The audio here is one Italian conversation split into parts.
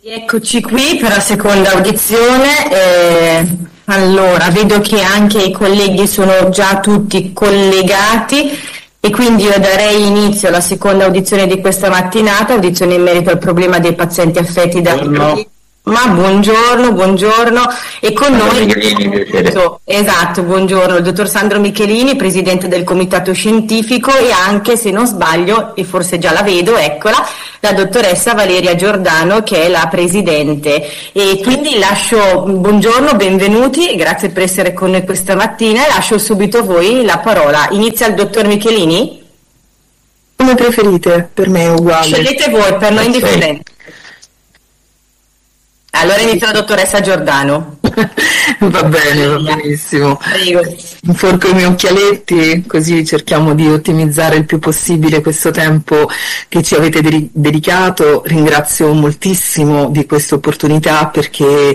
Eccoci qui per la seconda audizione. Eh, allora, vedo che anche i colleghi sono già tutti collegati e quindi io darei inizio alla seconda audizione di questa mattinata, audizione in merito al problema dei pazienti affetti da... Buongiorno. Ma buongiorno, buongiorno. E con Sandro noi Michelini, esatto, buongiorno, il dottor Sandro Michelini, presidente del comitato scientifico e anche, se non sbaglio, e forse già la vedo, eccola, la dottoressa Valeria Giordano che è la presidente. E quindi lascio, buongiorno, benvenuti, grazie per essere con noi questa mattina e lascio subito a voi la parola. Inizia il dottor Michelini? Come preferite, per me è uguale. Scegliete voi, per noi indipendenti. Allora inizia la dottoressa Giordano. va bene, va benissimo. Prego. Inforco i miei occhialetti così cerchiamo di ottimizzare il più possibile questo tempo che ci avete de- dedicato. Ringrazio moltissimo di questa opportunità perché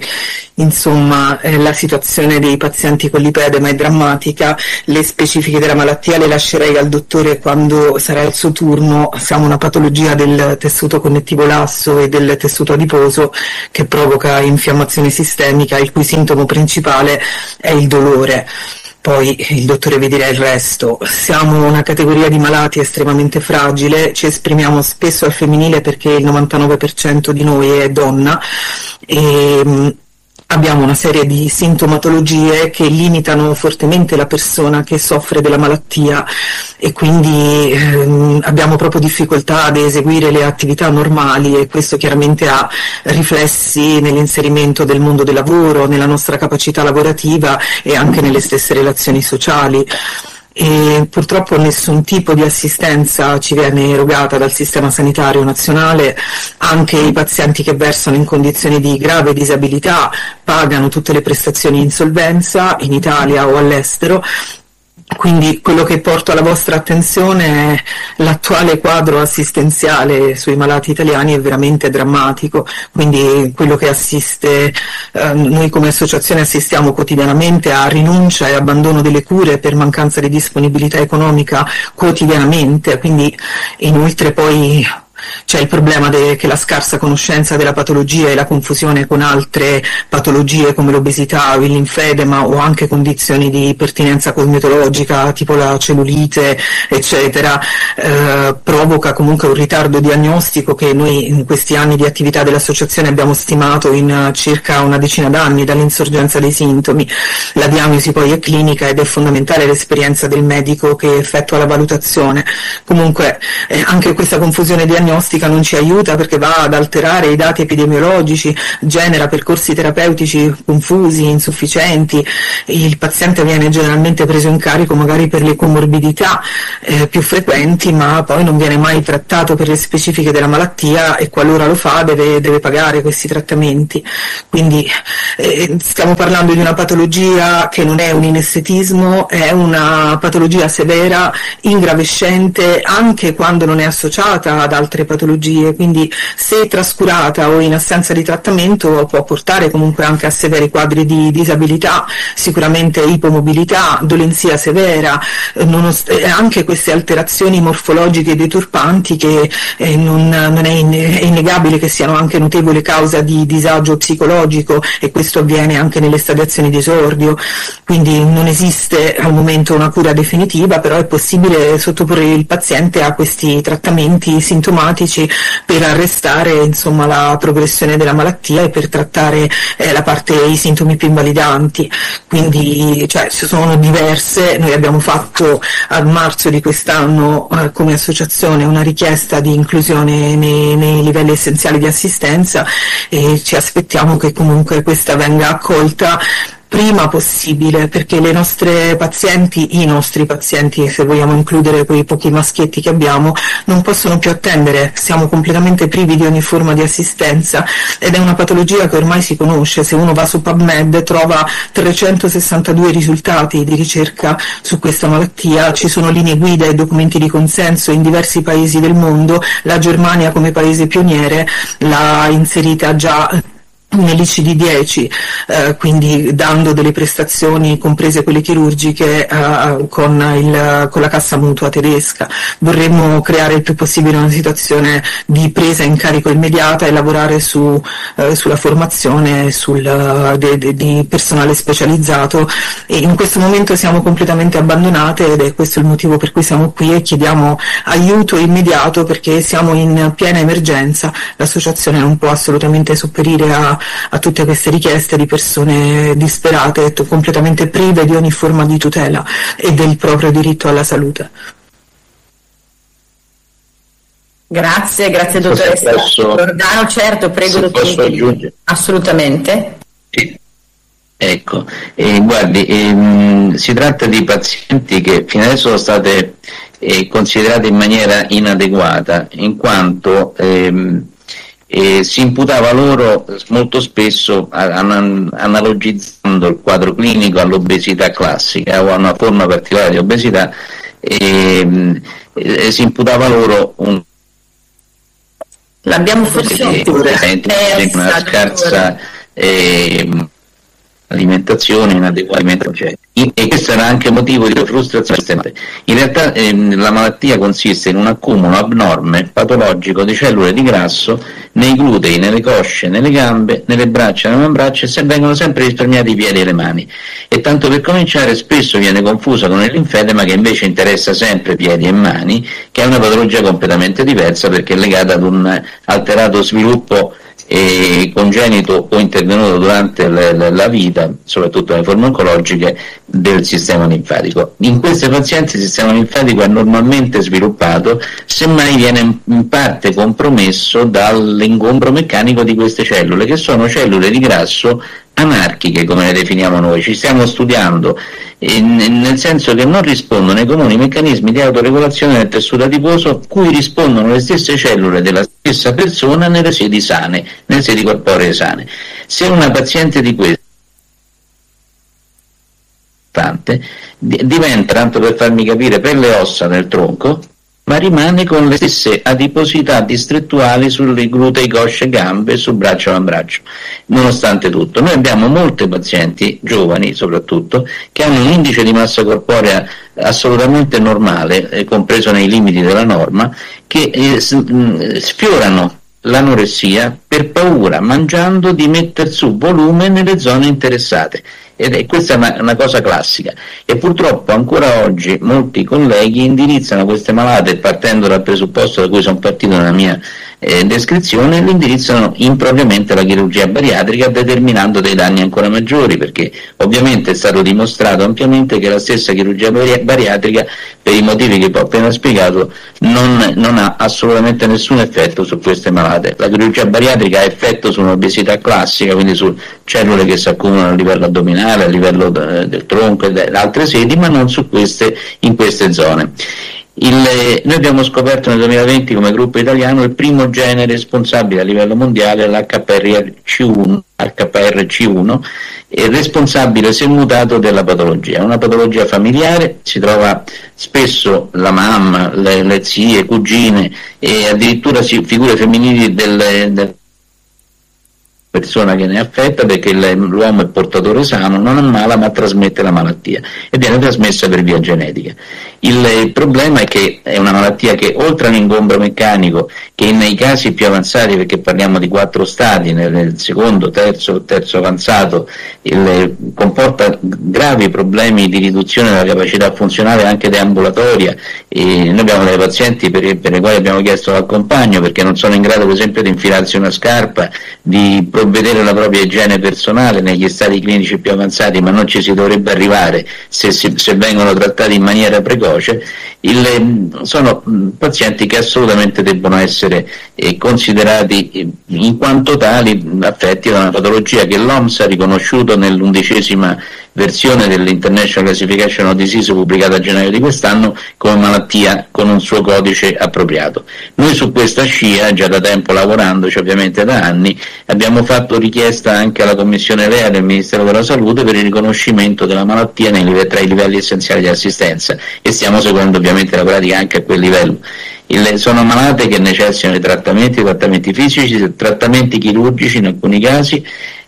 insomma eh, la situazione dei pazienti con lipedema è drammatica, le specifiche della malattia le lascerei al dottore quando sarà il suo turno. Siamo una patologia del tessuto connettivo lasso e del tessuto adiposo che provoca infiammazione sistemica, il cui sintomo principale è il dolore poi il dottore vi dirà il resto. Siamo una categoria di malati estremamente fragile, ci esprimiamo spesso al femminile perché il 99% di noi è donna e abbiamo una serie di sintomatologie che limitano fortemente la persona che soffre della malattia e quindi ehm, abbiamo proprio difficoltà ad eseguire le attività normali e questo chiaramente ha riflessi nell'inserimento del mondo del lavoro, nella nostra capacità lavorativa e anche nelle stesse relazioni sociali e purtroppo nessun tipo di assistenza ci viene erogata dal sistema sanitario nazionale, anche i pazienti che versano in condizioni di grave disabilità pagano tutte le prestazioni in insolvenza in Italia o all'estero quindi quello che porto alla vostra attenzione è l'attuale quadro assistenziale sui malati italiani è veramente drammatico, quindi quello che assiste, eh, noi come associazione assistiamo quotidianamente a rinuncia e abbandono delle cure per mancanza di disponibilità economica quotidianamente, quindi inoltre poi c'è il problema de- che la scarsa conoscenza della patologia e la confusione con altre patologie come l'obesità il linfedema o anche condizioni di pertinenza cosmetologica tipo la cellulite eccetera eh, provoca comunque un ritardo diagnostico che noi in questi anni di attività dell'associazione abbiamo stimato in circa una decina d'anni dall'insorgenza dei sintomi. La diagnosi poi è clinica ed è fondamentale l'esperienza del medico che effettua la valutazione. Comunque eh, anche questa confusione diagnostica diagnostica non ci aiuta perché va ad alterare i dati epidemiologici, genera percorsi terapeutici confusi, insufficienti, il paziente viene generalmente preso in carico magari per le comorbidità eh, più frequenti ma poi non viene mai trattato per le specifiche della malattia e qualora lo fa deve, deve pagare questi trattamenti. Quindi eh, stiamo parlando di una patologia che non è un inestetismo, è una patologia severa, ingravescente anche quando non è associata ad altre altre patologie, quindi se trascurata o in assenza di trattamento può portare comunque anche a severi quadri di disabilità, sicuramente ipomobilità, dolenzia severa, eh, anche queste alterazioni morfologiche deturpanti che eh, non, non, è, in, è innegabile che siano anche notevole causa di disagio psicologico e questo avviene anche nelle stadiazioni di esordio, quindi non esiste al momento una cura definitiva, però è possibile sottoporre il paziente a questi trattamenti sintomatici simptomatici per arrestare insomma, la progressione della malattia e per trattare eh, la parte, i sintomi più invalidanti. Quindi cioè, sono diverse, noi abbiamo fatto a marzo di quest'anno eh, come associazione una richiesta di inclusione nei, nei livelli essenziali di assistenza e ci aspettiamo che comunque questa venga accolta prima possibile perché le nostre pazienti, i nostri pazienti, se vogliamo includere quei pochi maschietti che abbiamo, non possono più attendere, siamo completamente privi di ogni forma di assistenza ed è una patologia che ormai si conosce, se uno va su PubMed trova 362 risultati di ricerca su questa malattia, ci sono linee guida e documenti di consenso in diversi paesi del mondo, la Germania come paese pioniere l'ha inserita già nell'ICD-10, eh, quindi dando delle prestazioni, comprese quelle chirurgiche, eh, con, il, con, la cassa mutua tedesca. Vorremmo creare il più possibile una situazione di presa in carico immediata e lavorare su, eh, sulla formazione sul, de, de, di personale specializzato e in questo momento siamo completamente abbandonate ed è questo il motivo per cui siamo qui e chiediamo aiuto immediato perché siamo in piena emergenza, l'associazione non può assolutamente sopperire a a tutte queste richieste di persone disperate, completamente prive di ogni forma di tutela e del proprio diritto alla salute. Grazie, grazie dottoressa Giordano, certo, prego dottoressa. Assolutamente. Sì. Ecco, eh, guardi, ehm, si tratta di pazienti che fino adesso sono state eh, considerate in maniera inadeguata, in quanto ehm, e si imputava loro molto spesso analogizzando il quadro clinico all'obesità classica o a una forma particolare di obesità e, e si imputava loro un l'abbiamo forse una scarsa eh, alimentazione, inadeguatamente cioè, e questo era anche motivo di frustrazione. In realtà ehm, la malattia consiste in un accumulo abnorme, patologico di cellule di grasso nei glutei, nelle cosce, nelle gambe, nelle braccia, nelle braccia e vengono sempre risparmiati i piedi e le mani. E tanto per cominciare spesso viene confusa con il linfedema che invece interessa sempre piedi e mani, che è una patologia completamente diversa perché è legata ad un alterato sviluppo e congenito o intervenuto durante le, la vita, soprattutto nelle forme oncologiche, del sistema linfatico. In queste pazienti il sistema linfatico è normalmente sviluppato, semmai viene in parte compromesso dall'ingombro meccanico di queste cellule, che sono cellule di grasso anarchiche come le definiamo noi, ci stiamo studiando nel senso che non rispondono ai comuni meccanismi di autoregolazione del tessuto adiposo cui rispondono le stesse cellule della stessa persona nelle sedi sane, nelle sedi corporee sane. Se una paziente di queste diventa, tanto per farmi capire, per le ossa del tronco, ma rimane con le stesse adiposità distrettuali sulle glutei, cosce, gambe e sul braccio avambraccio, nonostante tutto. Noi abbiamo molte pazienti, giovani soprattutto, che hanno un indice di massa corporea assolutamente normale, eh, compreso nei limiti della norma, che eh, sfiorano l'anoressia per paura, mangiando, di mettere su volume nelle zone interessate ed è questa è una, una, cosa classica. E purtroppo ancora oggi molti colleghi indirizzano queste malate partendo dal presupposto da cui sono partito nella mia eh, descrizione indirizzano impropriamente alla chirurgia bariatrica determinando dei danni ancora maggiori perché ovviamente è stato dimostrato ampiamente che la stessa chirurgia bariatrica per i motivi che ho appena spiegato non, non ha assolutamente nessun effetto su queste malate. La chirurgia bariatrica ha effetto su un'obesità classica, quindi su cellule che si accumulano a livello addominale, a livello eh, del tronco e da altre sedi, ma non su queste, in queste zone. Il, noi abbiamo scoperto nel 2020 come gruppo italiano il primo gene responsabile a livello mondiale, l'HPRC1, HPRC1 responsabile se mutato della patologia. È una patologia familiare, si trova spesso la mamma, le, le zie, cugine e addirittura figure femminili del, del persona che ne è affetta perché l'uomo è portatore sano, non ammala ma trasmette la malattia e viene trasmessa per via genetica. Il problema è che è una malattia che oltre all'ingombro meccanico, che nei casi più avanzati, perché parliamo di quattro stadi, nel secondo, terzo, terzo avanzato, il, comporta gravi problemi di riduzione della capacità funzionale anche deambulatoria. E noi abbiamo dei pazienti per, per, le quali abbiamo chiesto l'accompagno perché non sono in grado per esempio di infilarsi una scarpa, di provvedere alla propria igiene personale negli stadi clinici più avanzati, ma non ci si dovrebbe arrivare se, se vengono trattati in maniera precoce veloce, il, ehm, sono mm, pazienti che assolutamente debbono essere eh, considerati eh, in quanto tali affetti da una patologia che l'OMS ha riconosciuto nell'undicesima versione dell'International Classification of Disease pubblicata a gennaio di quest'anno come malattia con un suo codice appropriato. Noi su questa scia, già da tempo lavorandoci ovviamente da anni, abbiamo fatto richiesta anche alla Commissione LEA del Ministero della Salute per il riconoscimento della malattia tra i livelli essenziali di assistenza e stiamo seguendo ovviamente la pratica anche a quel livello. Il, sono malate che necessitano di trattamenti, trattamenti fisici, trattamenti chirurgici in alcuni casi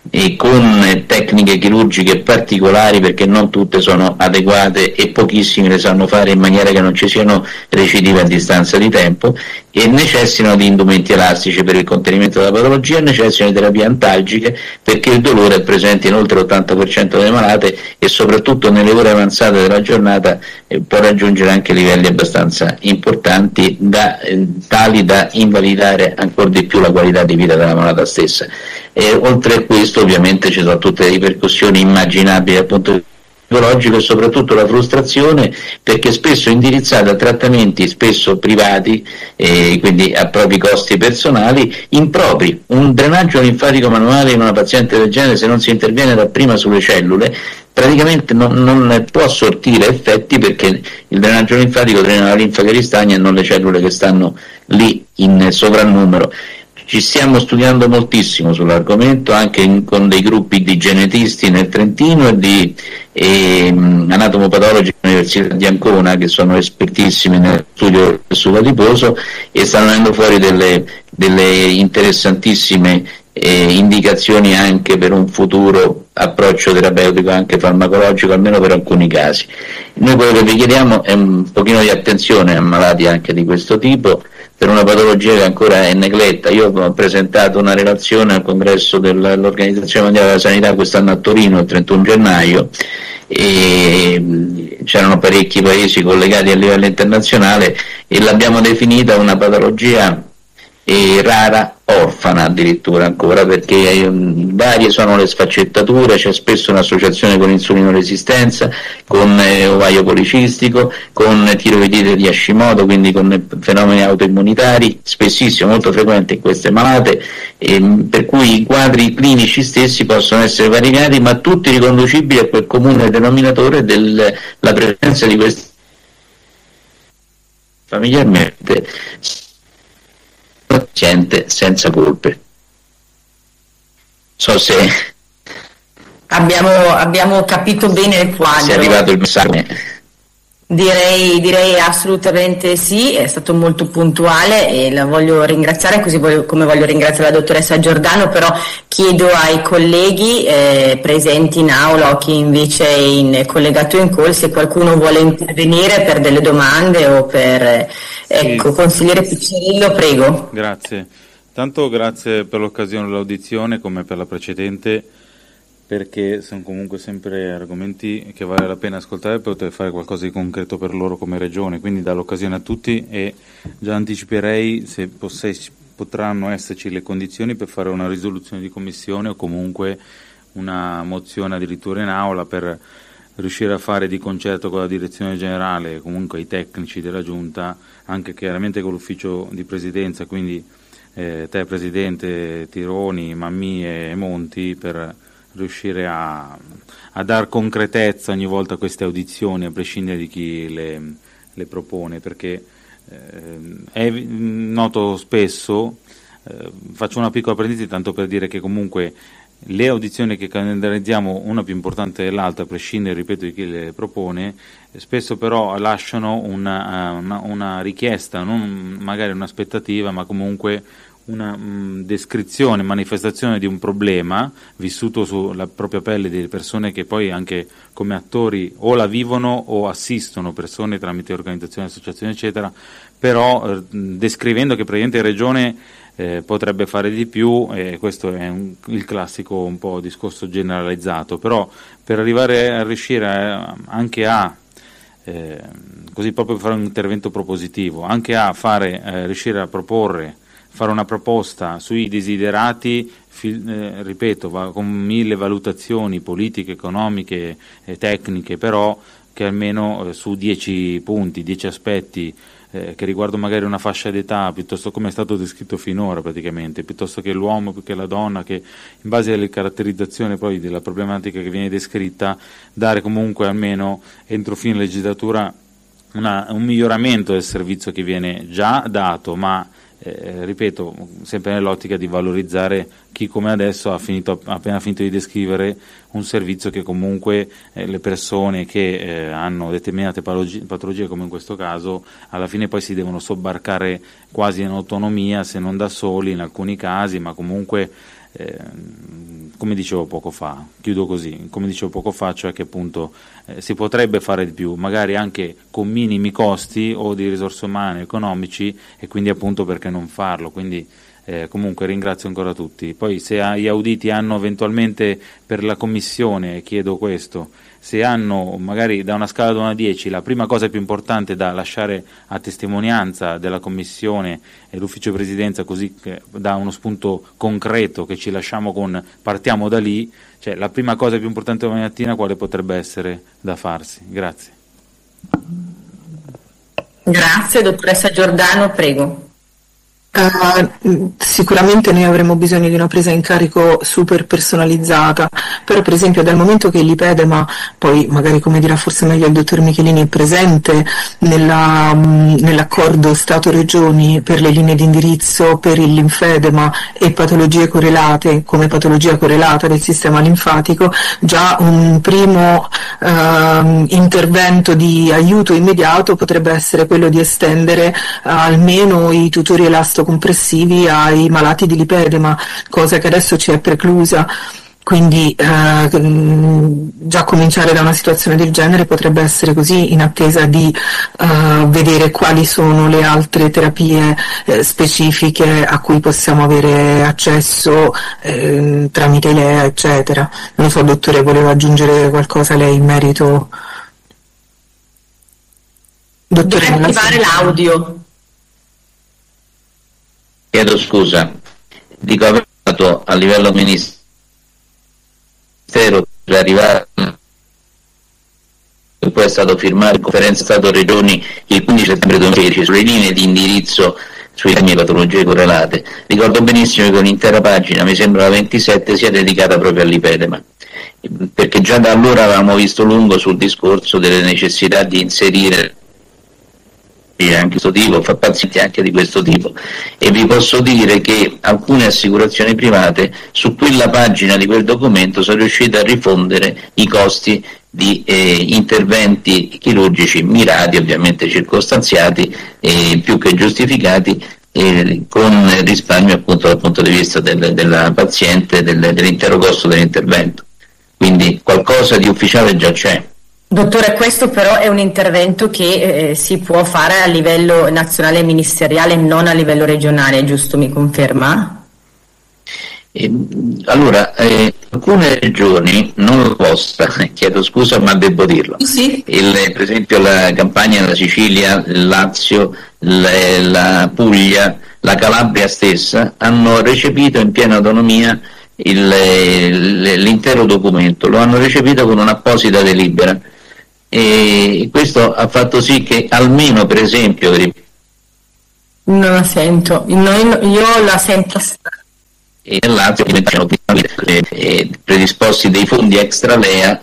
e con tecniche chirurgiche particolari perché non tutte sono adeguate e pochissime le sanno fare in maniera che non ci siano recidive a distanza di tempo e necessitano di indumenti elastici per il contenimento della patologia necessitano di terapie antalgiche perché il dolore è presente in oltre l'80% delle malate e soprattutto nelle ore avanzate della giornata eh, può raggiungere anche livelli abbastanza importanti da, eh, tali da invalidare ancora di più la qualità di vita della malata stessa. E oltre a questo ovviamente ci sono tutte le ripercussioni immaginabili dal punto di vista psicologico e soprattutto la frustrazione perché spesso indirizzata a trattamenti spesso privati eh, quindi a propri costi personali impropri. Un drenaggio linfatico manuale in una paziente del genere se non si interviene dapprima sulle cellule praticamente non, non, può sortire effetti perché il drenaggio linfatico drena la linfa che ristagna e non le cellule che stanno lì in sovrannumero ci stiamo studiando moltissimo sull'argomento anche in, con dei gruppi di genetisti nel Trentino e di e, um, anatomopatologi dell'Università di Ancona che sono espertissimi nel studio del tessuto adiposo e stanno venendo fuori delle, delle interessantissime eh, indicazioni anche per un futuro approccio terapeutico anche farmacologico almeno per alcuni casi. Noi quello che vi chiediamo è un pochino di attenzione a malati anche di questo tipo per una patologia che ancora è negletta. Io ho presentato una relazione al congresso dell'Organizzazione Mondiale della Sanità quest'anno a Torino il 31 gennaio e c'erano parecchi paesi collegati a livello internazionale e l'abbiamo definita una patologia eh, rara orfana addirittura ancora perché eh, varie sono le sfaccettature, c'è spesso un'associazione con insulinoresistenza, con eh, ovaio policistico, con tiroidite di Hashimoto, quindi con fenomeni autoimmunitari, spessissimo, molto frequenti in queste malate, eh, per cui i quadri clinici stessi possono essere variegati, ma tutti riconducibili a quel comune denominatore della presenza di questi familiarmente paziente senza colpe. So se abbiamo, abbiamo capito bene il quadro. è arrivato il messaggio. Direi, direi, assolutamente sì, è stato molto puntuale e la voglio ringraziare, così voglio, come voglio ringraziare la dottoressa Giordano, però chiedo ai colleghi eh, presenti in aula o chi invece è in, collegato in call se qualcuno vuole intervenire per delle domande o per... ecco, sì. consigliere Piccirillo, prego. Grazie. Tanto grazie per l'occasione dell'audizione come per la precedente perché sono comunque sempre argomenti che vale la pena ascoltare per poter fare qualcosa di concreto per loro come regione, quindi dà l'occasione a tutti e già anticiperei se possessi, potranno esserci le condizioni per fare una risoluzione di commissione o comunque una mozione addirittura in aula per riuscire a fare di concerto con la direzione generale comunque i tecnici della Giunta, anche chiaramente con l'ufficio di presidenza, quindi eh, te Presidente Tironi, Mammi e Monti per riuscire a, a dar concretezza ogni volta a queste audizioni, a prescindere di chi le, le propone, perché eh, è noto spesso, eh, faccio una piccola parentesi tanto per dire che comunque le audizioni che calendarizziamo, una più importante dell'altra, a prescindere, ripeto, di chi le propone, spesso però lasciano una, una, una richiesta, non magari un'aspettativa, ma comunque una mh, descrizione, manifestazione di un problema vissuto sulla propria pelle di persone che poi anche come attori o la vivono o assistono persone tramite organizzazioni, associazioni eccetera, però eh, descrivendo che praticamente regione eh, potrebbe fare di più e questo è un, il classico un po' discorso generalizzato, però per arrivare a riuscire a, anche a eh, così proprio fare un intervento propositivo, anche a fare, eh, riuscire a proporre fare una proposta sui desiderati, eh, ripeto, va con mille valutazioni politiche, economiche e tecniche, però che almeno eh, su dieci punti, dieci aspetti eh, che riguardano magari una fascia d'età, piuttosto come è stato descritto finora praticamente, piuttosto che l'uomo, più che la donna, che in base alle caratterizzazioni poi della problematica che viene descritta, dare comunque almeno entro fine legislatura una, un miglioramento del servizio che viene già dato, ma eh, ripeto, sempre nell'ottica di valorizzare chi come adesso ha, finito, ha, appena finito di descrivere un servizio che comunque eh, le persone che eh, hanno determinate patologie, patologie, come in questo caso, alla fine poi si devono sobbarcare quasi in autonomia, se non da soli in alcuni casi, ma comunque eh, come dicevo poco fa, chiudo così, come dicevo poco fa, cioè che appunto eh, si potrebbe fare di più, magari anche con minimi costi o di risorse umane, economici e quindi appunto perché non farlo, quindi eh, comunque ringrazio ancora tutti. Poi se gli auditi hanno eventualmente per la commissione, chiedo questo, se hanno magari da una scala da 1 a 10 la prima cosa più importante da lasciare a testimonianza della Commissione e l'Ufficio Presidenza così che dà uno spunto concreto che ci lasciamo con partiamo da lì, cioè la prima cosa più importante domani mattina quale potrebbe essere da farsi? Grazie. Grazie, dottoressa Giordano, prego. Uh, sicuramente noi avremo bisogno di una presa in carico super personalizzata, però per esempio dal momento che l'ipedema, poi magari come dirà forse meglio il dottor Michelini, è presente nella, mh, nell'accordo Stato-Regioni per le linee di indirizzo per il linfedema e patologie correlate come patologia correlata del sistema linfatico, già un primo uh, intervento di aiuto immediato potrebbe essere quello di estendere uh, almeno i tutori elasto compressivi ai malati di lipedema, cosa che adesso ci è preclusa. Quindi eh, già cominciare da una situazione del genere potrebbe essere così in attesa di eh, vedere quali sono le altre terapie eh, specifiche a cui possiamo avere accesso ehm, tramite l'EA, eccetera. Non so, dottore, voleva aggiungere qualcosa lei in merito? Dottore, Devi attivare l'audio. Chiedo scusa, dico avvocato a livello ministero per arrivare e poi è stato firmato in conferenza Stato-Regioni il 15 settembre 2010 sulle linee di indirizzo sulle mie patologie correlate. Ricordo benissimo che un'intera pagina, mi sembra la 27, sia dedicata proprio all'ipedema, perché già da allora avevamo visto lungo sul discorso delle necessità di inserire anche tipo, fa pazienti anche di questo tipo e vi posso dire che alcune assicurazioni private su quella pagina di quel documento sono riuscite a rifondere i costi di eh, interventi chirurgici mirati, ovviamente circostanziati, eh, più che giustificati, eh, con risparmio appunto dal punto di vista del, della paziente, del, dell'intero costo dell'intervento. Quindi qualcosa di ufficiale già c'è. Dottore, questo però è un intervento che eh, si può fare a livello nazionale e ministeriale, non a livello regionale, giusto? Mi conferma? Eh, allora, eh, alcune regioni, non la vostra, chiedo scusa ma devo dirlo, sì. il, per esempio la Campania, la Sicilia, il Lazio, la, la Puglia, la Calabria stessa, hanno recepito in piena autonomia il, l'intero documento, lo hanno recepito con un'apposita delibera e questo ha fatto sì che almeno per esempio non la sento. Noi, io la sento e nel Lazio eh, predisposti dei fondi extra LEA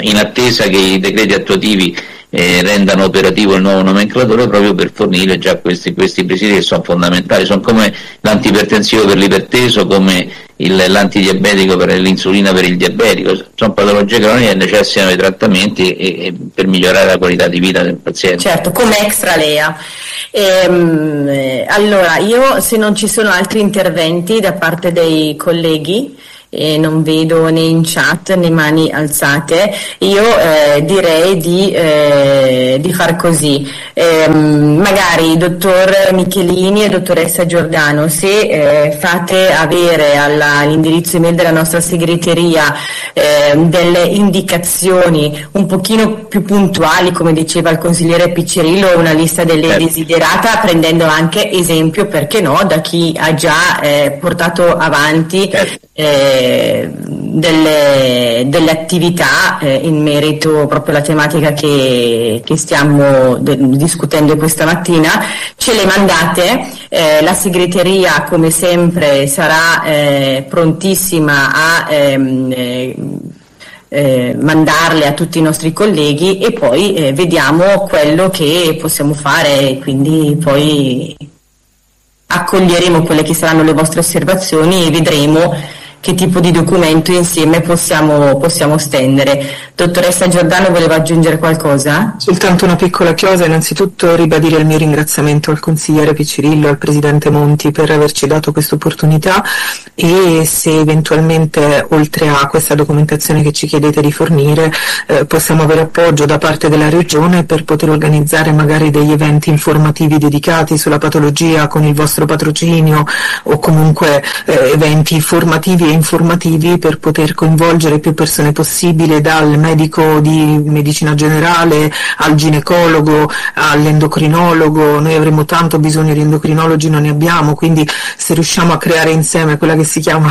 in attesa che i decreti attuativi eh, rendano operativo il nuovo nomenclatore proprio per fornire già questi, questi presidi che sono fondamentali, sono come l'antipertensivo per l'iperteso, come il, l'antidiabetico per l'insulina per il diabetico, sono patologie croniche che necessitano di trattamenti e, e per migliorare la qualità di vita del paziente. Certo, come extra LEA. Ehm, eh, allora, io se non ci sono altri interventi da parte dei colleghi, e non vedo né in chat né mani alzate, io eh, direi di, eh, di, far così. Eh, magari dottor Michelini e dottoressa Giordano, se eh, fate avere alla, all'indirizzo email della nostra segreteria ehm, delle indicazioni un pochino più puntuali, come diceva il consigliere Piccirillo, una lista delle certo. desiderata, prendendo anche esempio, perché no, da chi ha già eh, portato avanti certo. Delle, delle, attività eh, in merito proprio alla tematica che, che stiamo de- discutendo questa mattina, ce le mandate, eh, la segreteria come sempre sarà eh, prontissima a ehm, eh, eh, mandarle a tutti i nostri colleghi e poi eh, vediamo quello che possiamo fare, quindi poi accoglieremo quelle che saranno le vostre osservazioni e vedremo che tipo di documento insieme possiamo, possiamo stendere. Dottoressa Giordano voleva aggiungere qualcosa? Soltanto una piccola chiosa, innanzitutto ribadire il mio ringraziamento al consigliere Piccirillo e al Presidente Monti per averci dato questa opportunità e se eventualmente oltre a questa documentazione che ci chiedete di fornire eh, possiamo avere appoggio da parte della Regione per poter organizzare magari degli eventi informativi dedicati sulla patologia con il vostro patrocinio o comunque eh, eventi formativi informativi per poter coinvolgere più persone possibile, dal medico di medicina generale al ginecologo, all'endocrinologo, noi avremo tanto bisogno di endocrinologi, non ne abbiamo, quindi se riusciamo a creare insieme quella che si chiama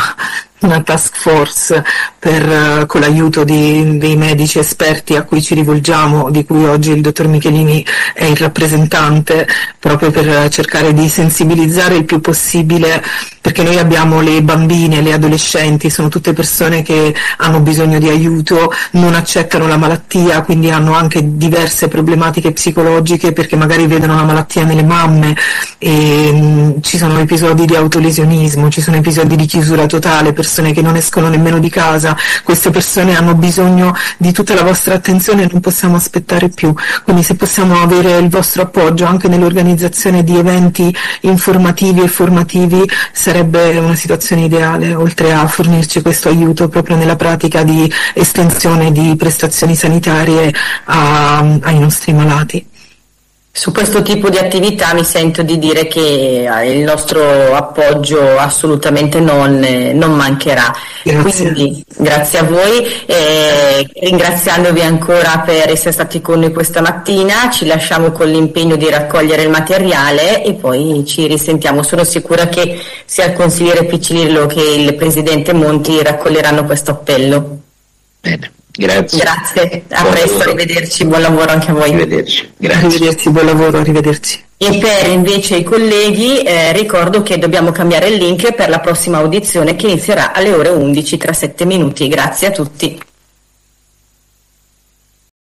una task force per, uh, con l'aiuto di, dei medici esperti a cui ci rivolgiamo, di cui oggi il dottor Michelini è il rappresentante, proprio per cercare di sensibilizzare il più possibile, perché noi abbiamo le bambine, le adolescenti, sono tutte persone che hanno bisogno di aiuto, non accettano la malattia, quindi hanno anche diverse problematiche psicologiche perché magari vedono la malattia nelle mamme e mh, mm, ci sono episodi di autolesionismo, ci sono episodi di chiusura totale, persone che non escono nemmeno di casa, queste persone hanno bisogno di tutta la vostra attenzione e non possiamo aspettare più. Quindi se possiamo avere il vostro appoggio anche nell'organizzazione di eventi informativi e formativi sarebbe una situazione ideale, oltre a fornirci questo aiuto proprio nella pratica di estensione di prestazioni sanitarie a, ai nostri malati. Su questo tipo di attività mi sento di dire che eh, il nostro appoggio assolutamente non, eh, non mancherà. Grazie. Quindi grazie a voi, eh, ringraziandovi ancora per essere stati con noi questa mattina, ci lasciamo con l'impegno di raccogliere il materiale e poi ci risentiamo. Sono sicura che sia il consigliere Piccilillo che il presidente Monti raccoglieranno questo appello. Bene. Grazie. Grazie, a buon presto, lavoro. arrivederci, buon lavoro anche a voi. Arrivederci, Grazie. arrivederci buon lavoro, arrivederci. E per invece i colleghi eh, ricordo che dobbiamo cambiare il link per la prossima audizione che inizierà alle ore 11 tra 7 minuti. Grazie a tutti.